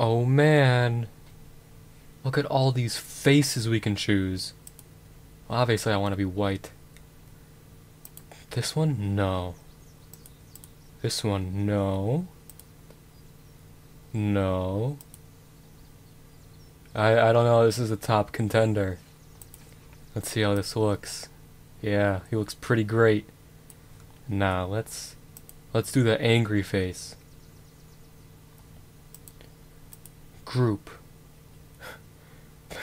Oh man. Look at all these faces we can choose. Obviously I want to be white. This one? No. This one? No. No. I, I don't know, this is a top contender. Let's see how this looks. Yeah, he looks pretty great. Now, let's let's do the angry face. Group.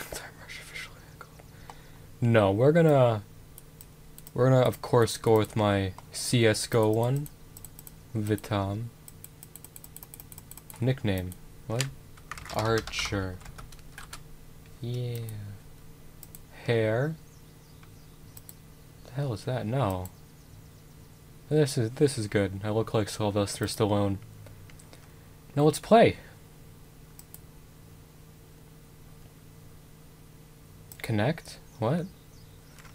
no, we're gonna we're gonna of course go with my CSGO one. Vitam. Nickname. What? Archer. Yeah. Hair. The hell is that? No. This is this is good. I look like Sylvester Stallone. Now let's play. Connect? What?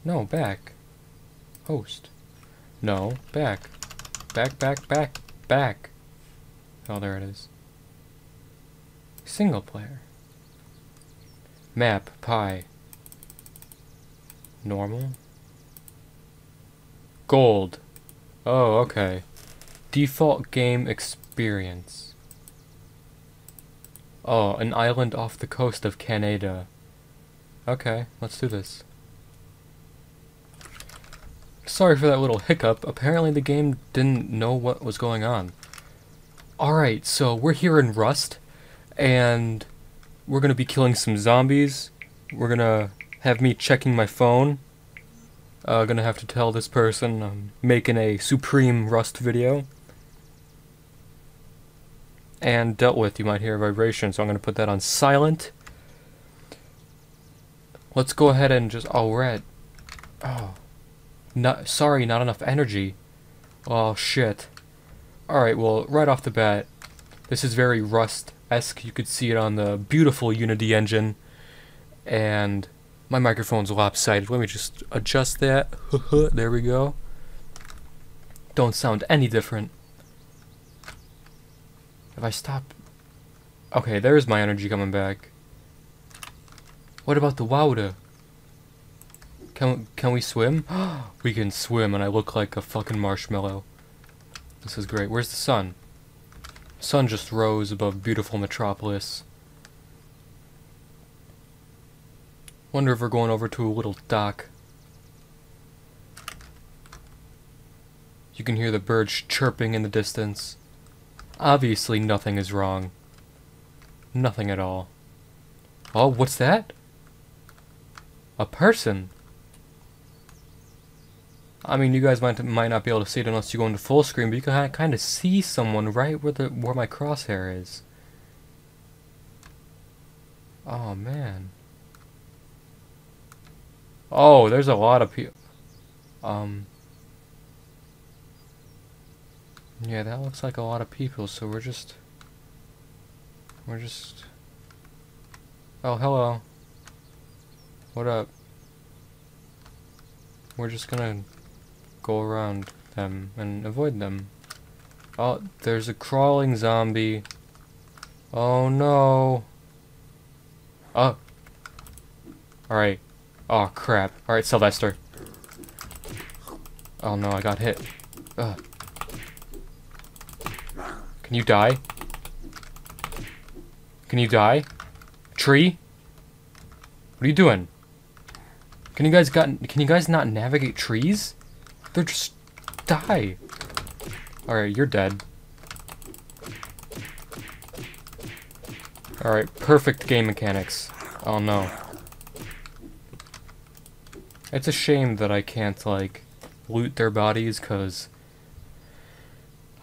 No, back. Host. No, back. Back, back, back, back. Oh, there it is. Single player. Map, pie. Normal. Gold. Oh, okay. Default game experience. Oh, an island off the coast of Canada. Okay, let's do this. Sorry for that little hiccup. Apparently the game didn't know what was going on. Alright, so we're here in Rust, and we're gonna be killing some zombies. We're gonna have me checking my phone. Uh, gonna have to tell this person I'm making a Supreme Rust video. And dealt with, you might hear a vibration, so I'm gonna put that on silent. Let's go ahead and just, oh, we're oh, not, sorry, not enough energy. Oh, shit. Alright, well, right off the bat, this is very Rust-esque. You could see it on the beautiful Unity engine. And my microphone's lopsided. Let me just adjust that. there we go. Don't sound any different. If I stop... Okay, there's my energy coming back. What about the water? Can, can we swim? we can swim and I look like a fucking marshmallow. This is great. Where's the sun? Sun just rose above beautiful metropolis. Wonder if we're going over to a little dock. You can hear the birds chirping in the distance. Obviously nothing is wrong. Nothing at all. Oh, what's that? A person. I mean, you guys might might not be able to see it unless you go into full screen, but you can kind of see someone right where the where my crosshair is. Oh man. Oh, there's a lot of people. Um. Yeah, that looks like a lot of people. So we're just. We're just. Oh, hello. What up? We're just gonna go around them and avoid them. Oh, there's a crawling zombie. Oh no. Oh. Alright. Oh crap. Alright, Sylvester. Oh no, I got hit. Ugh. Can you die? Can you die? Tree? What are you doing? Can you guys got can you guys not navigate trees? They're just die. Alright, you're dead. Alright, perfect game mechanics. Oh no. It's a shame that I can't, like, loot their bodies, because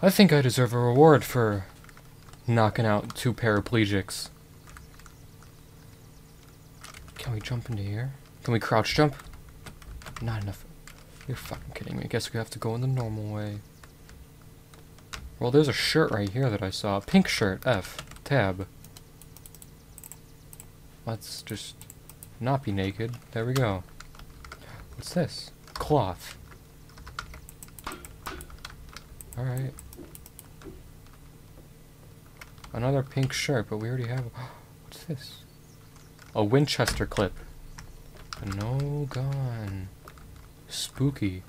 I think I deserve a reward for knocking out two paraplegics. Can we jump into here? Can we crouch jump? Not enough you're fucking kidding me. I guess we have to go in the normal way. Well, there's a shirt right here that I saw. Pink shirt. F. Tab. Let's just not be naked. There we go. What's this? Cloth. Alright. Another pink shirt, but we already have... What's this? A Winchester clip. No gun. Spooky.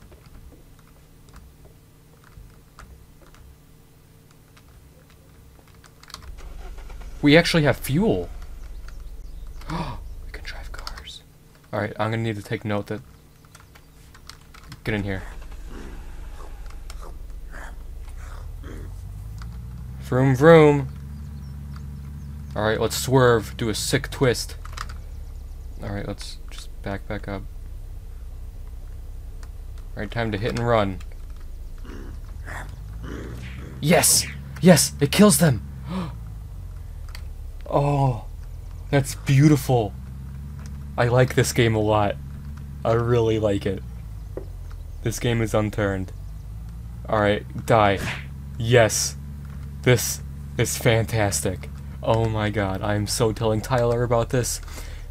We actually have fuel. we can drive cars. Alright, I'm gonna need to take note that... Get in here. Vroom vroom. Alright, let's swerve. Do a sick twist. Alright, let's back back up. Alright, time to hit and run. Yes! Yes! It kills them! Oh, that's beautiful. I like this game a lot. I really like it. This game is unturned. Alright, die. Yes. This is fantastic. Oh my god, I am so telling Tyler about this.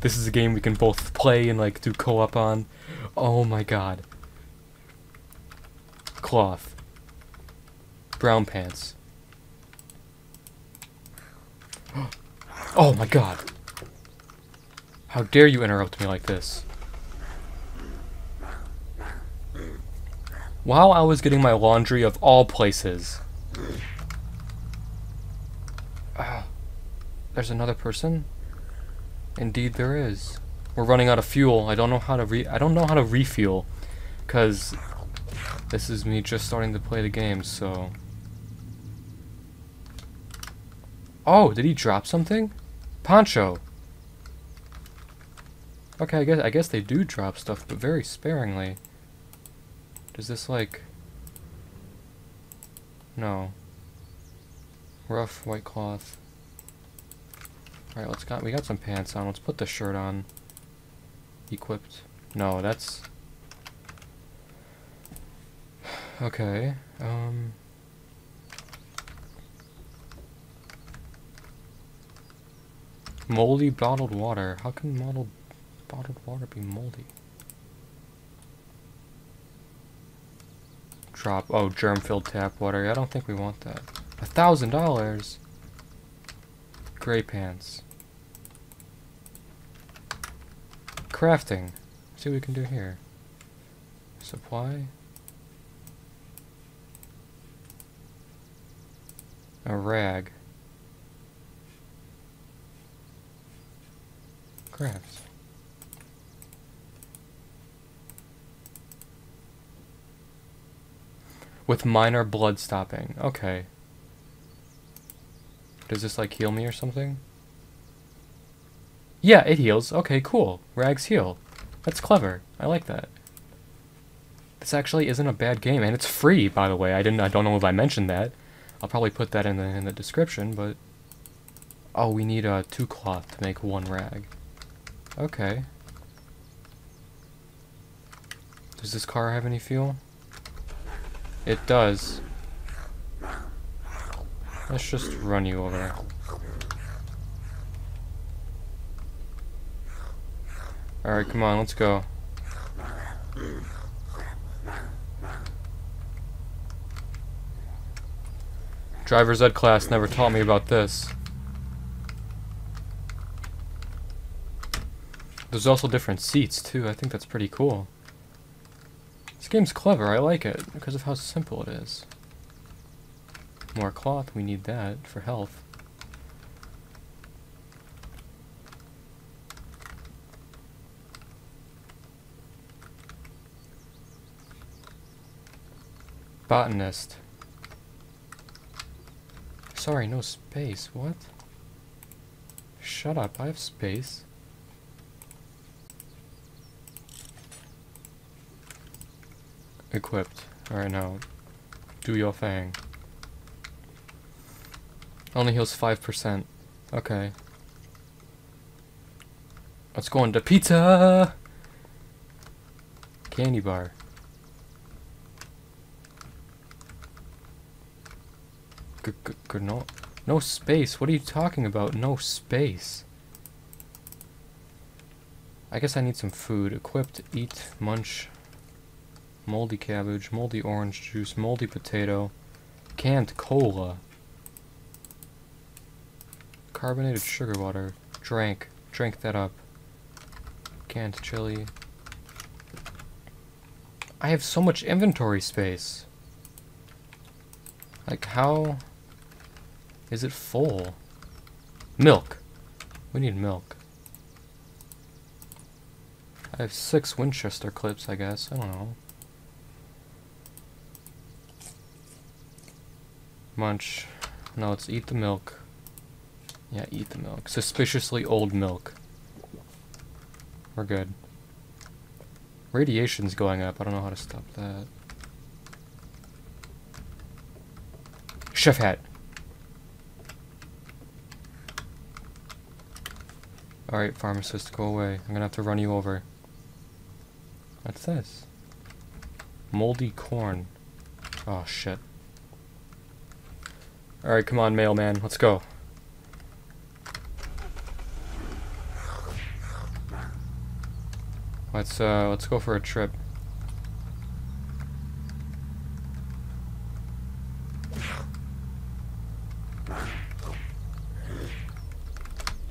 This is a game we can both play and like do co-op on. Oh my god. Cloth. Brown pants. Oh my god. How dare you interrupt me like this? While I was getting my laundry of all places. Uh, there's another person? Indeed there is. We're running out of fuel. I don't know how to re- I don't know how to refuel. Cause this is me just starting to play the game, so... Oh, did he drop something? Poncho. Okay, I guess I guess they do drop stuff, but very sparingly. Does this like No. Rough white cloth. Alright, let's got we got some pants on. Let's put the shirt on. Equipped. No, that's Okay. Um Moldy bottled water. How can bottled bottled water be moldy? Drop. Oh, germ-filled tap water. I don't think we want that. A thousand dollars. Gray pants. Crafting. See what we can do here. Supply. A rag. crafts. With minor blood stopping. Okay. Does this like heal me or something? Yeah, it heals. Okay, cool. Rags heal. That's clever. I like that. This actually isn't a bad game, and it's free, by the way. I didn't. I don't know if I mentioned that. I'll probably put that in the in the description, but oh, we need a uh, two cloth to make one rag. Okay. Does this car have any fuel? It does. Let's just run you over. Alright, come on, let's go. Driver's ed class never taught me about this. There's also different seats, too. I think that's pretty cool. This game's clever. I like it because of how simple it is. More cloth. We need that for health. Botanist. Sorry, no space. What? Shut up, I have space. Equipped. Alright, now. Do your thing. Only heals 5%. Okay. Let's go into pizza! Candy bar. G -g -g no, no space. What are you talking about? No space. I guess I need some food. Equipped, eat, munch, moldy cabbage, moldy orange juice, moldy potato, canned cola. Carbonated sugar water. Drank. Drank that up. Canned chili. I have so much inventory space. Like, how is it full? Milk. We need milk. I have six Winchester clips, I guess. I don't know. Munch. No, it's eat the milk. Yeah, eat the milk. Suspiciously old milk. We're good. Radiation's going up. I don't know how to stop that. Chef hat. Alright, pharmacist, go away. I'm gonna have to run you over. What's this? Moldy corn. Oh, shit. Alright, come on, mailman. Let's go. Let's, uh, let's go for a trip.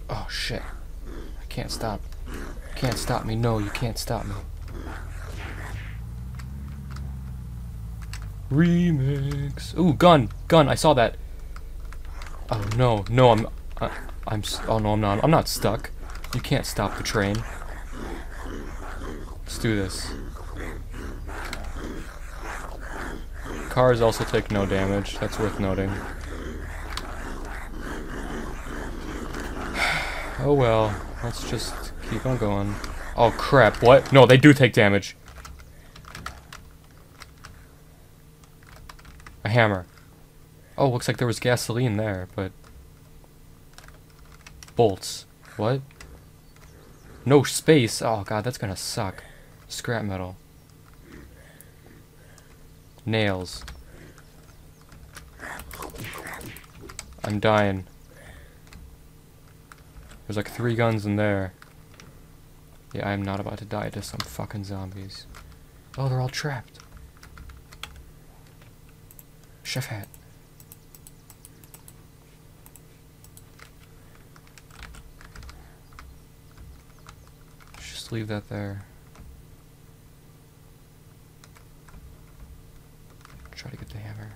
Oh, shit. I can't stop. Can't stop me. No, you can't stop me. Remix. Ooh, gun, gun. I saw that. Oh no, no, I'm, I, I'm. Oh no, I'm not. I'm not stuck. You can't stop the train. Let's do this. Cars also take no damage. That's worth noting. Oh well. Let's just keep on going. Oh crap! What? No, they do take damage. A hammer. Oh, looks like there was gasoline there, but... Bolts. What? No space. Oh god, that's gonna suck. Scrap metal. Nails. I'm dying. There's like three guns in there. Yeah, I'm not about to die to some fucking zombies. Oh, they're all trapped. Chef hat. Just leave that there. Try to get the hammer.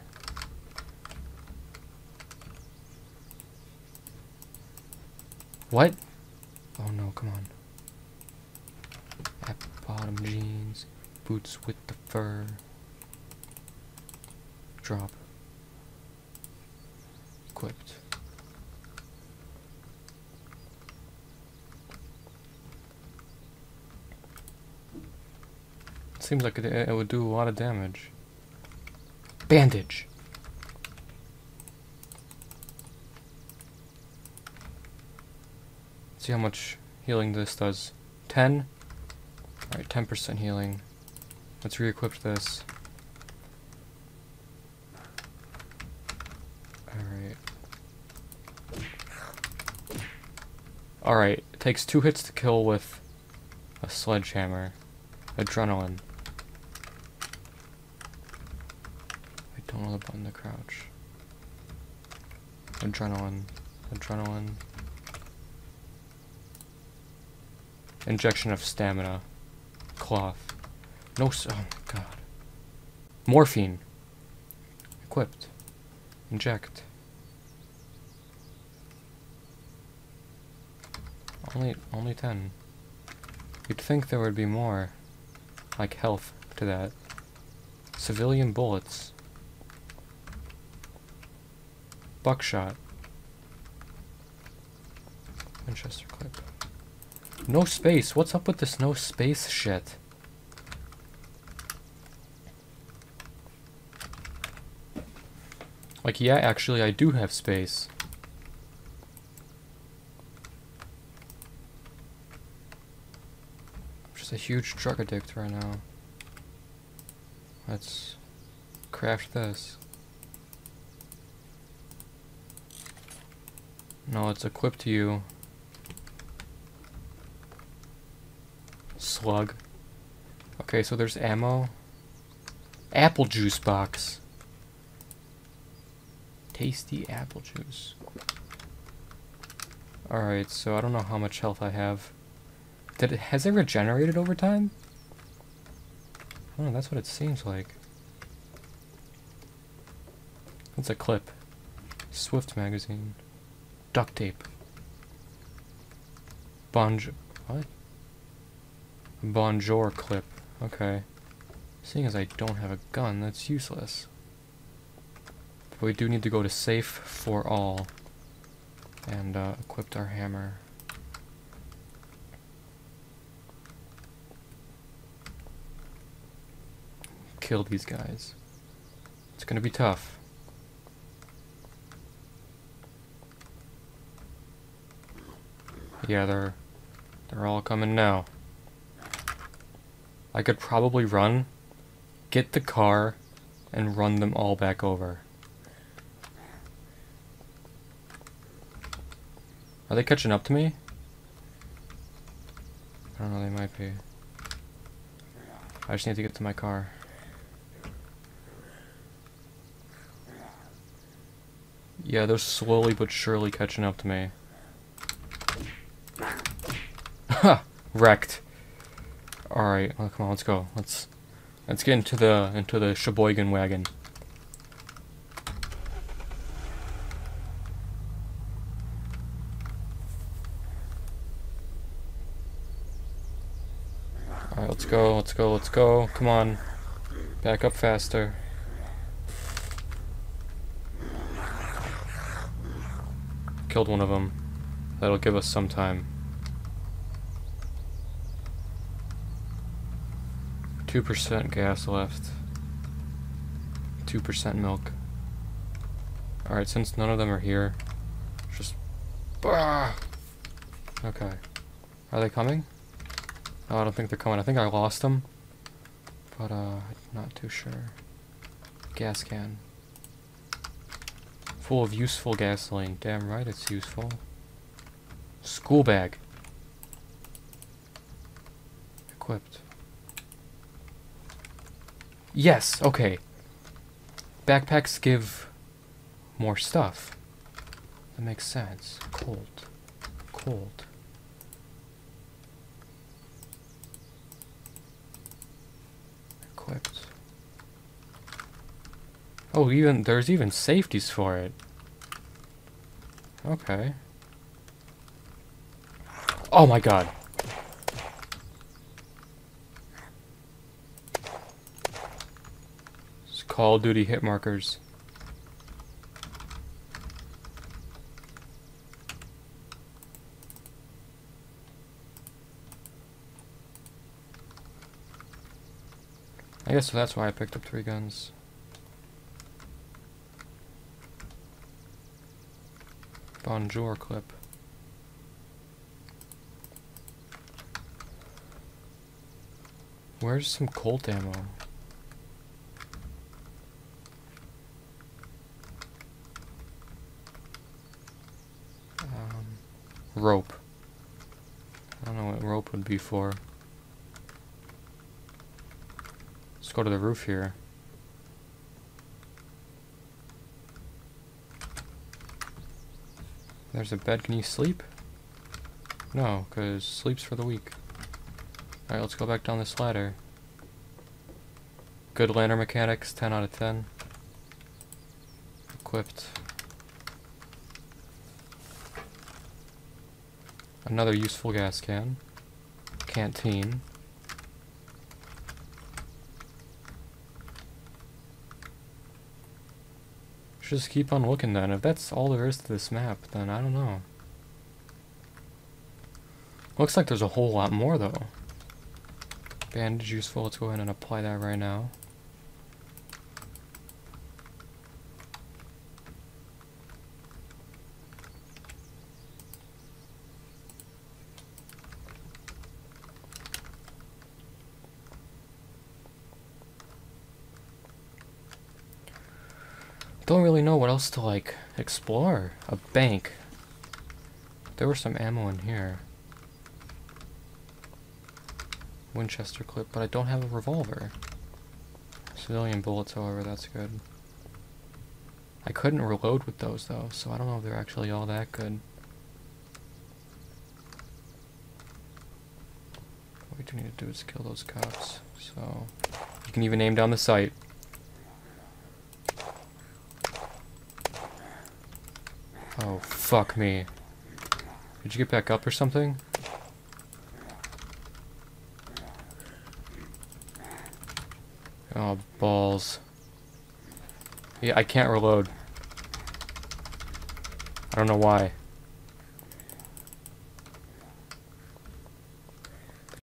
What? Oh no, come on. At bottom jeans, boots with the fur. Drop. Equipped. Seems like it, it would do a lot of damage. Bandage. See how much healing this does. 10? Alright, 10% healing. Let's re-equip this. Alright. Alright, takes two hits to kill with a sledgehammer. Adrenaline. I don't know the button to crouch. Adrenaline. Adrenaline. Injection of stamina. Cloth. No oh my god. Morphine. Equipped. Inject. Only only ten. You'd think there would be more like health to that. Civilian bullets. Buckshot. Winchester clip. No space. What's up with this no space shit? Like, yeah, actually, I do have space. I'm just a huge drug addict right now. Let's craft this. No, it's equipped to you. Slug. Okay, so there's ammo. Apple juice box. Tasty apple juice. Alright, so I don't know how much health I have. Did it, has it regenerated over time? Oh, that's what it seems like. What's a clip? Swift magazine. Duct tape. Bonjour. What? Bonjour clip. Okay. Seeing as I don't have a gun, that's useless. But we do need to go to safe for all. And uh, equipped our hammer. Kill these guys. It's gonna be tough. Yeah, they're they're all coming now. I could probably run, get the car, and run them all back over. Are they catching up to me? I don't know, they might be. I just need to get to my car. Yeah, they're slowly but surely catching up to me. Wrecked. Alright, well, oh, come on, let's go. Let's let's get into the into the Sheboygan wagon. Alright, let's go, let's go, let's go. Come on. Back up faster. Killed one of them. That'll give us some time. 2% gas left. 2% milk. Alright, since none of them are here, just... Ah! Okay. Are they coming? Oh, I don't think they're coming. I think I lost them. But, uh, not too sure. Gas can. Full of useful gasoline. Damn right it's useful. School bag. Equipped. Yes, okay. Backpacks give more stuff. That makes sense. Colt. Colt. Equipped. Oh, even there's even safeties for it. Okay. Oh my god. Call of Duty hit markers. I guess that's why I picked up three guns. Bonjour clip. Where's some Colt ammo? Rope. I don't know what rope would be for. Let's go to the roof here. There's a bed. Can you sleep? No, because sleep's for the weak. Alright, let's go back down this ladder. Good ladder mechanics, 10 out of 10. Equipped. Another useful gas can. Canteen. Just keep on looking then. If that's all there is to this map, then I don't know. Looks like there's a whole lot more though. Bandage useful, let's go ahead and apply that right now. else to like explore? A bank. There were some ammo in here. Winchester clip, but I don't have a revolver. Civilian bullets, however, that's good. I couldn't reload with those though, so I don't know if they're actually all that good. What we do need to do is kill those cops, so... You can even aim down the site. Oh fuck me. Did you get back up or something? Oh balls. Yeah, I can't reload. I don't know why.